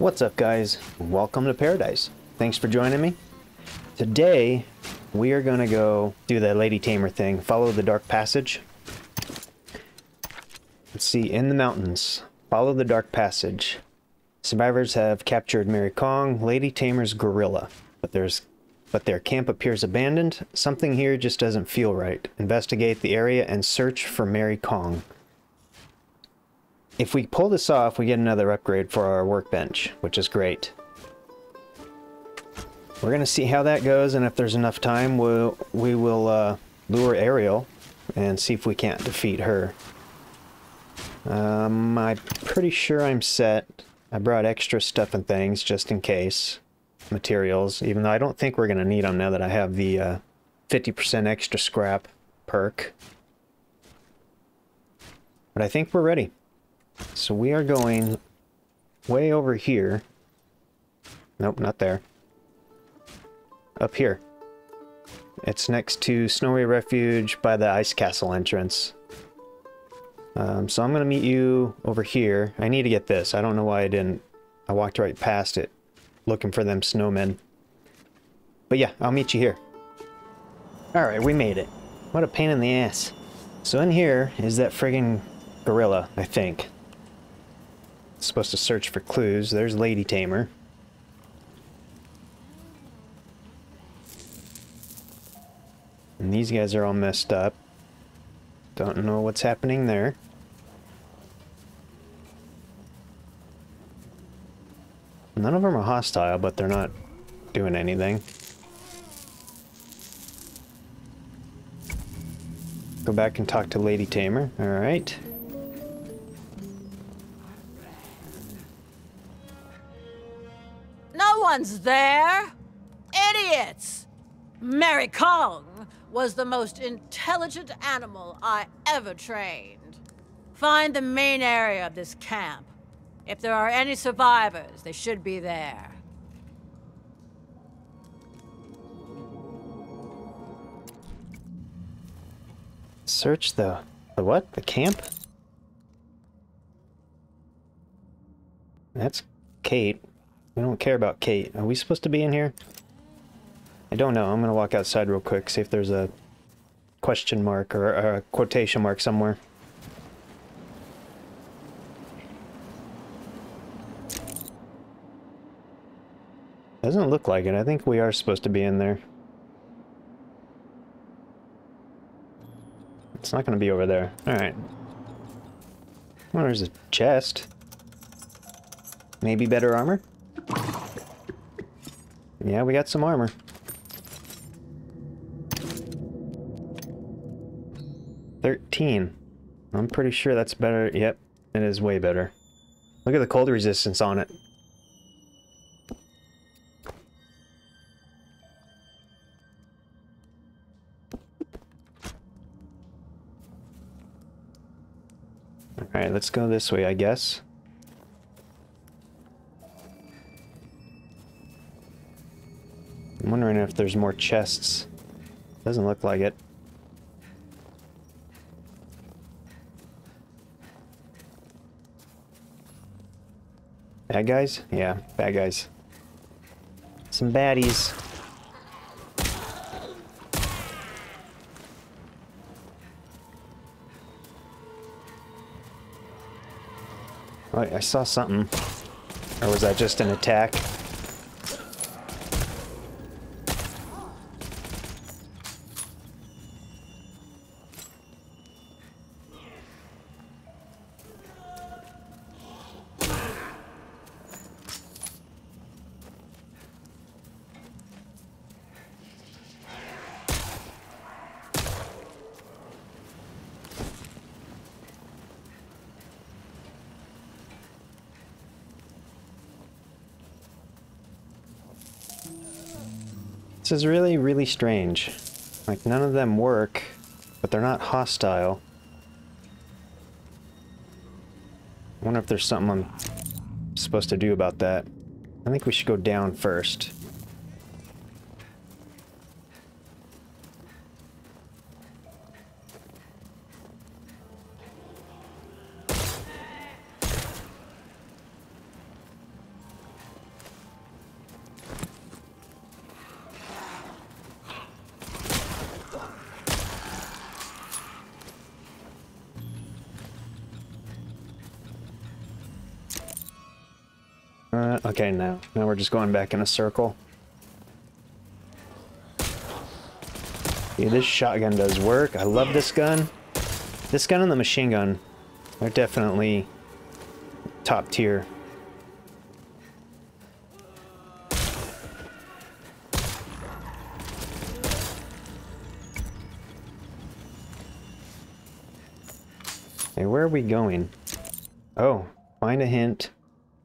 What's up guys? Welcome to ParadiZe. Thanks for joining me. Today we are gonna go do the Lady Tamer thing, follow the dark passage. Let's see, in the mountains, follow the dark passage. Survivors have captured Merry Kong, Lady Tamer's gorilla, but there's but their camp appears abandoned. Something here just doesn't feel right. Investigate the area and search for Merry Kong. If we pull this off, we get another upgrade for our workbench, which is great. We're going to see how that goes, and if there's enough time, we'll, we will uh, lure Ariel and see if we can't defeat her. Um, I'm pretty sure I'm set. I brought extra stuff and things just in case. Materials, even though I don't think we're going to need them now that I have the 50% uh, extra scrap perk. But I think we're ready. So we are going way over here. Nope, not there. Up here. It's next to Snowy Refuge by the Ice Castle entrance. Um, so I'm going to meet you over here. I need to get this. I don't know why I didn't. I walked right past it looking for them snowmen. But yeah, I'll meet you here. Alright, we made it. What a pain in the ass. So in here is that friggin' gorilla, I think supposed to search for clues. There's Lady Tamer. And these guys are all messed up. Don't know what's happening there. None of them are hostile, but they're not doing anything. Go back and talk to Lady Tamer. Alright. One's there. Idiots! Merry Kong was the most intelligent animal I ever trained. Find the main area of this camp. If there are any survivors, they should be there. Search the... the what? The camp? That's Kate. We don't care about Kate. Are we supposed to be in here? I don't know. I'm going to walk outside real quick, see if there's a question mark or a quotation mark somewhere. Doesn't look like it. I think we are supposed to be in there. It's not going to be over there. Alright. Well, there's a chest. Maybe better armor? Yeah, we got some armor. Thirteen. I'm pretty sure that's better. Yep, it is way better. Look at the cold resistance on it. Alright, let's go this way, I guess. If there's more chests. Doesn't look like it. Bad guys? Yeah, bad guys. Some baddies. Oh, I saw something. Or was that just an attack? This is really, really strange. Like, none of them work, but they're not hostile. I wonder if there's something I'm supposed to do about that. I think we should go down first. Okay, now. Now we're just going back in a circle. Dude, this shotgun does work. I love this gun. This gun and the machine gun are definitely top tier. Hey, where are we going? Oh, find a hint.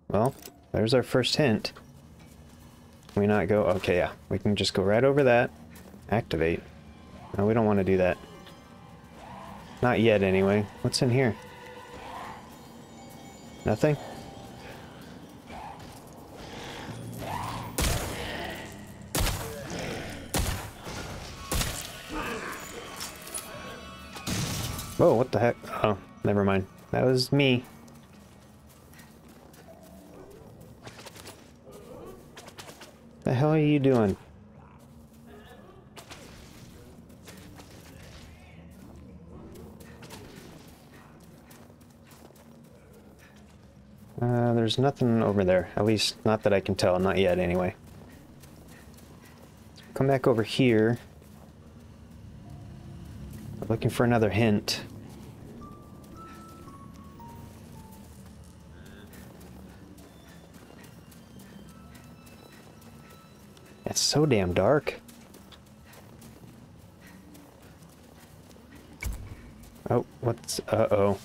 Well, there's our first hint. We not go? Okay, yeah. We can just go right over that. Activate. No, we don't want to do that. Not yet, anyway. What's in here? Nothing? Whoa, what the heck? Oh, never mind. That was me. The hell are you doing? Uh, there's nothing over there. At least, not that I can tell. Not yet, anyway. Come back over here. Looking for another hint. It's so damn dark. Oh, what's... Uh-oh.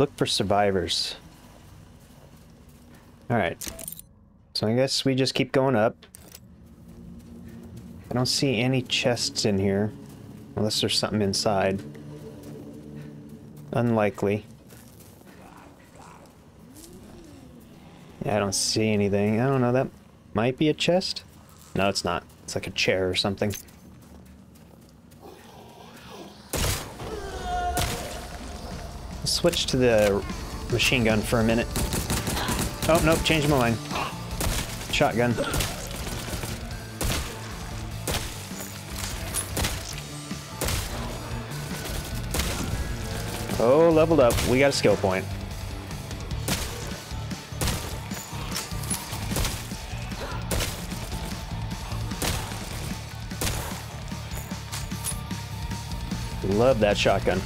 Look for survivors. Alright. So I guess we just keep going up. I don't see any chests in here. Unless there's something inside. Unlikely. Yeah, I don't see anything. I don't know, that might be a chest? No, it's not. It's like a chair or something. Switch to the machine gun for a minute. Oh, nope, changed my mind. Shotgun. Oh, leveled up. We got a skill point. Love that shotgun.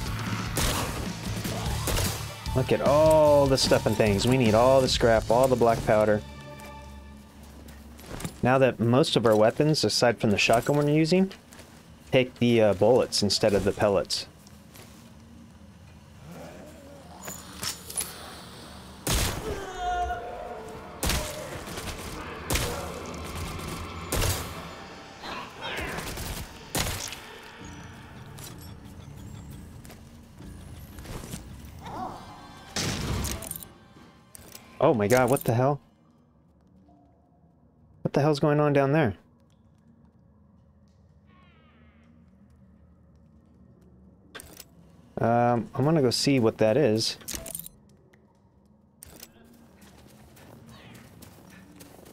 Look at all the stuff and things. We need all the scrap, all the black powder. Now that most of our weapons, aside from the shotgun we're using, take the uh, bullets instead of the pellets. Oh my god, what the hell? What the hell's going on down there? Um, I'm gonna go see what that is.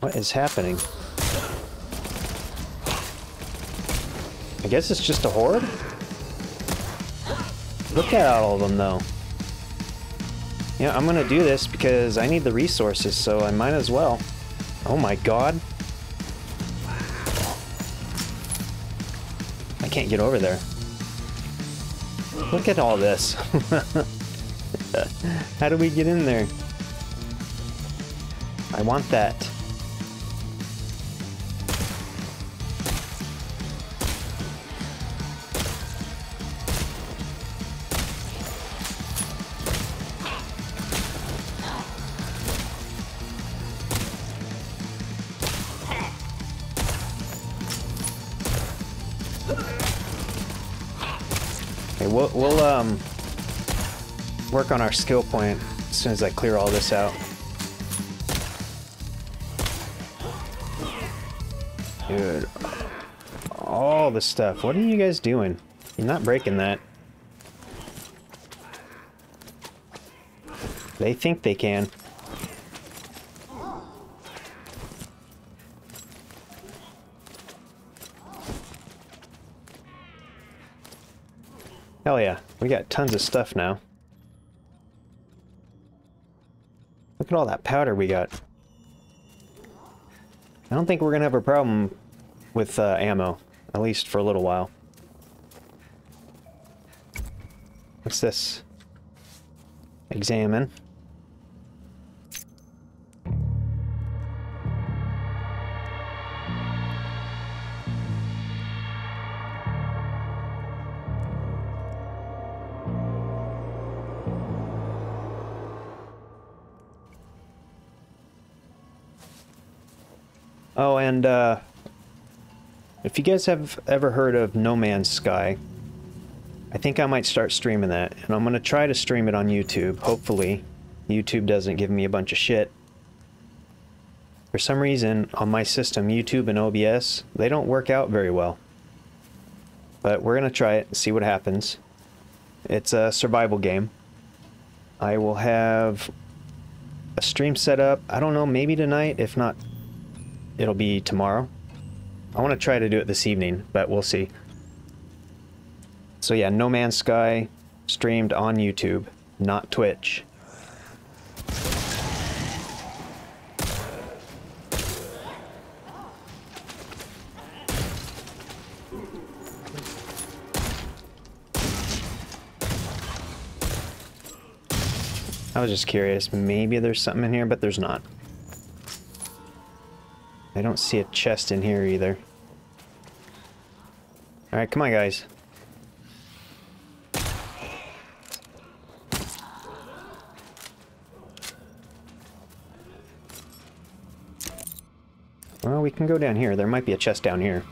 What is happening? I guess it's just a horde? Look at all of them, though. Yeah, I'm gonna do this because I need the resources, so I might as well. Oh my god. I can't get over there. Look at all this. How do we get in there? I want that. we'll, we'll um, work on our skill point as soon as I clear all this out. Dude, all the stuff. What are you guys doing? You're not breaking that. They think they can. Hell yeah, we got tons of stuff now. Look at all that powder we got. I don't think we're gonna have a problem with uh, ammo, at least for a little while. What's this? Examine. Oh, and uh, if you guys have ever heard of No Man's Sky, I think I might start streaming that, and I'm going to try to stream it on YouTube, hopefully. YouTube doesn't give me a bunch of shit. For some reason, on my system, YouTube and OBS, they don't work out very well. But we're going to try it and see what happens. It's a survival game. I will have a stream set up, I don't know, maybe tonight, if not it'll be tomorrow. I want to try to do it this evening, but we'll see. So yeah, No Man's Sky streamed on YouTube, not Twitch. I was just curious, maybe there's something in here, but there's not. I don't see a chest in here either. Alright, come on guys. Well, we can go down here. There might be a chest down here.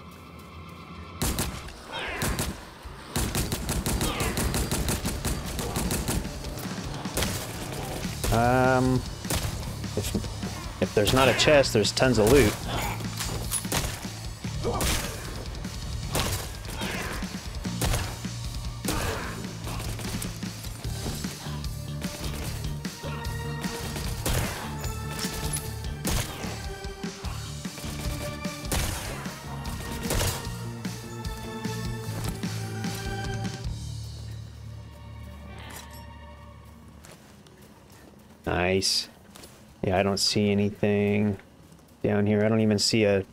Um, if there's not a chest, there's tons of loot. Yeah, I don't see anything down here. I don't even see a,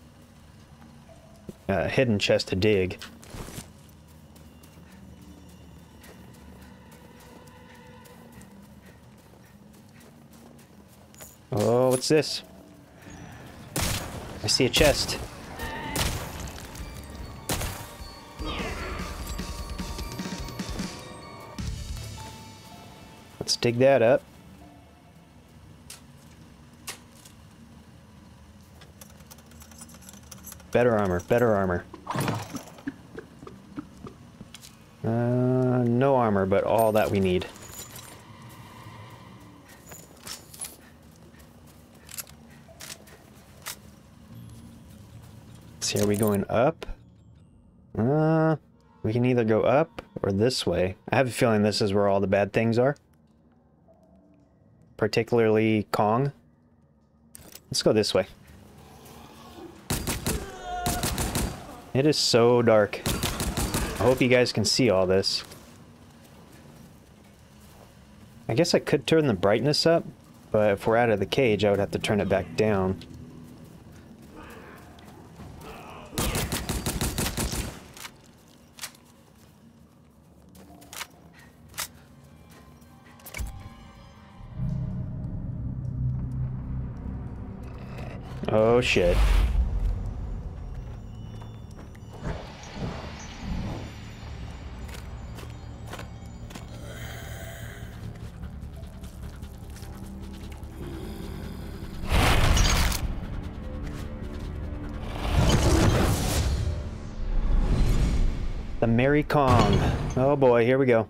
a hidden chest to dig. Oh, what's this? I see a chest. Let's dig that up. Better armor, better armor. Uh, no armor, but all that we need. See, are we going up? Uh, we can either go up or this way. I have a feeling this is where all the bad things are. Particularly Kong. Let's go this way. It is so dark. I hope you guys can see all this. I guess I could turn the brightness up, but if we're out of the cage, I would have to turn it back down. Oh shit. The Merry Kong. Oh boy, here we go.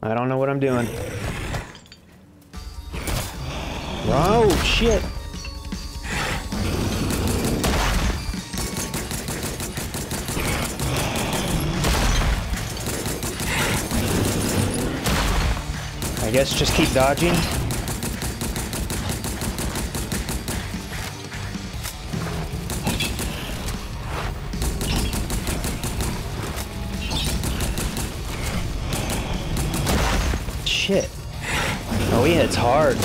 I don't know what I'm doing. Oh, shit. I guess just keep dodging. Shit. Oh, he hits hard.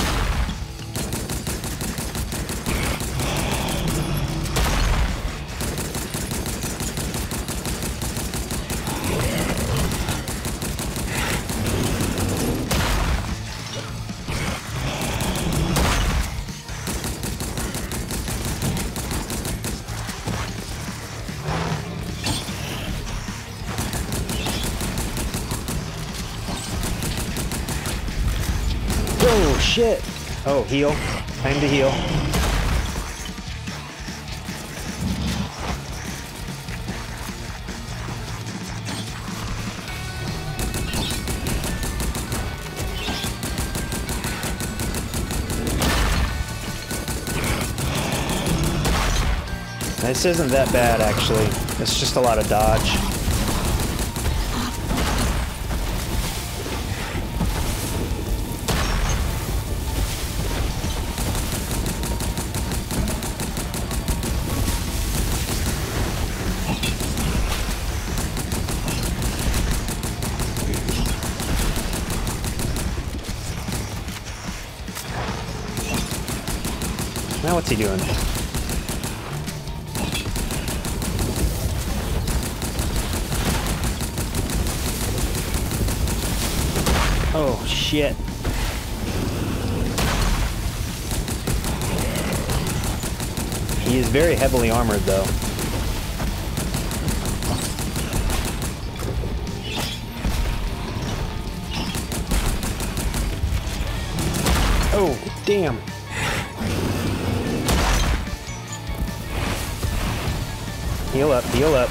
Shit. Oh, heal. Time to heal. This isn't that bad, actually. It's just a lot of dodge. What's he doing? Oh, shit. He is very heavily armored, though. Oh, damn. Heal up, heal up.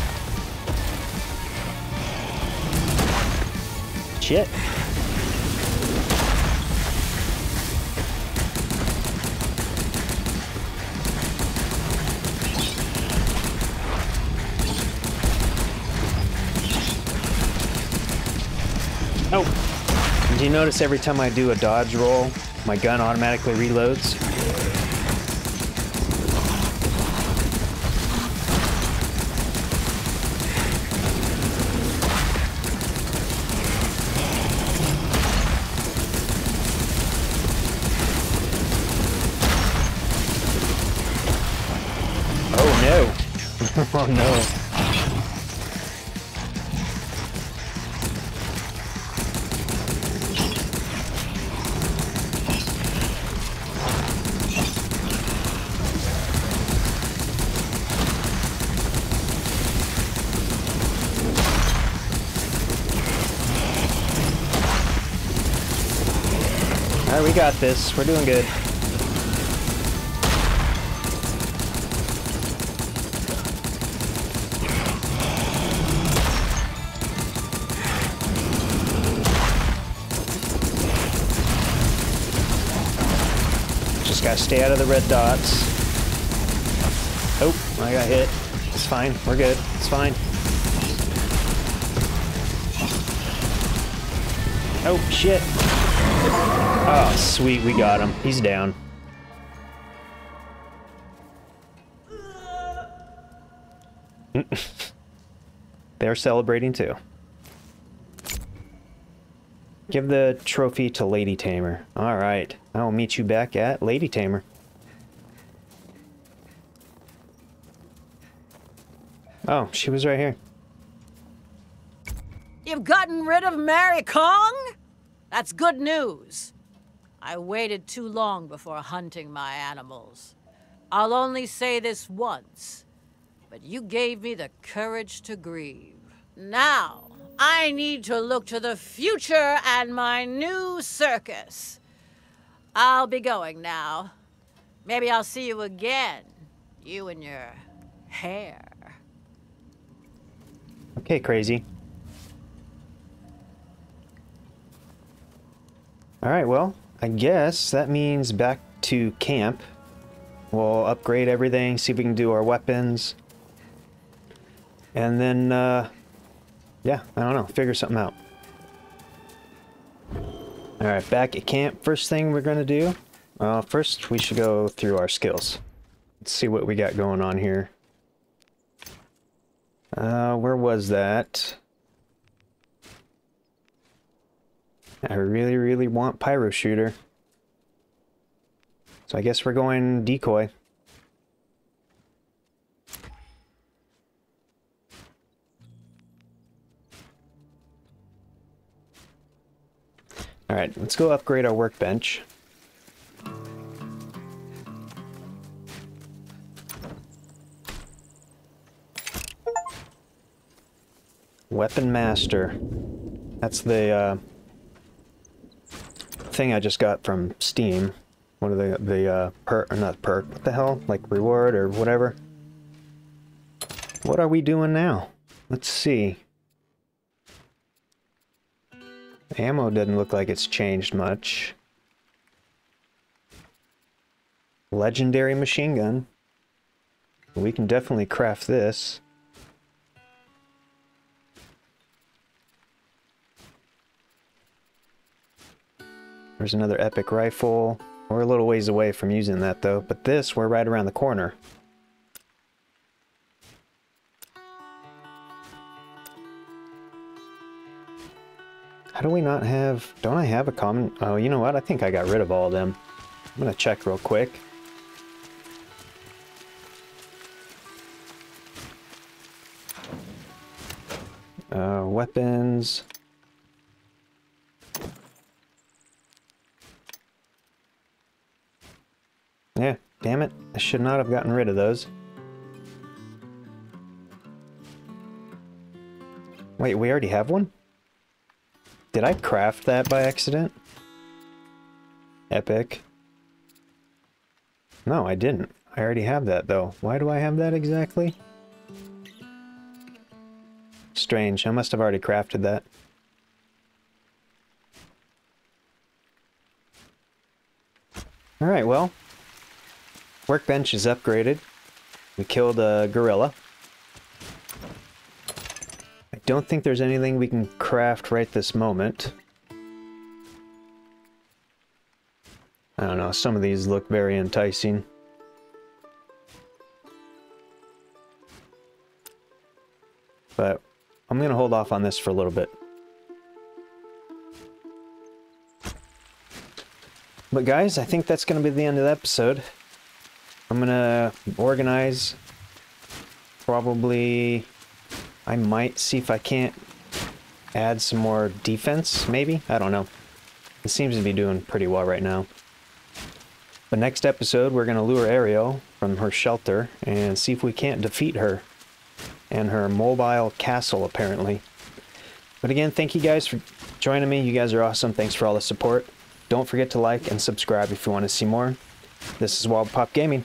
Shit. Oh. Did you notice every time I do a dodge roll, my gun automatically reloads? Alright, we got this. We're doing good. Just gotta stay out of the red dots. Oh, I got hit. It's fine. We're good. It's fine. Oh, shit. Oh, sweet. We got him. He's down. They're celebrating too. Give the trophy to Lady Tamer. Alright. I will meet you back at Lady Tamer. Oh, she was right here. You've gotten rid of Merry Kong? That's good news. I waited too long before hunting my animals. I'll only say this once, but you gave me the courage to grieve. Now, I need to look to the future and my new circus. I'll be going now. Maybe I'll see you again. You and your hair. Okay, crazy. Alright, well, I guess that means back to camp. We'll upgrade everything, see if we can do our weapons. And then, uh, yeah, I don't know, figure something out. Alright, back at camp. First thing we're going to do, uh, first we should go through our skills. Let's see what we got going on here. Uh, where was that? I really, really want Pyro Shooter. So I guess we're going Decoy. Alright, let's go upgrade our workbench. Weapon Master. That's the uh, thing I just got from Steam. One of the the uh, perk, or not perk. What the hell? Like reward or whatever. What are we doing now? Let's see. Ammo doesn't look like it's changed much. Legendary machine gun. We can definitely craft this. There's another epic rifle. We're a little ways away from using that though, but this, we're right around the corner. How do we not have... Don't I have a common... Oh, you know what? I think I got rid of all of them. I'm gonna check real quick. Uh, weapons... Yeah, damn it. I should not have gotten rid of those. Wait, we already have one? Did I craft that by accident? Epic. No, I didn't. I already have that, though. Why do I have that exactly? Strange. I must have already crafted that. Alright, well, Workbench is upgraded. We killed a gorilla. I don't think there's anything we can craft right this moment. I don't know, some of these look very enticing. But I'm going to hold off on this for a little bit. But guys, I think that's going to be the end of the episode. I'm gonna organize. Probably, I might see if I can't add some more defense, maybe? I don't know. It seems to be doing pretty well right now. The next episode, we're going to lure Ariel from her shelter and see if we can't defeat her and her mobile castle, apparently. But again, thank you guys for joining me. You guys are awesome. Thanks for all the support. Don't forget to like and subscribe if you want to see more. This is Wobble Pop Gaming.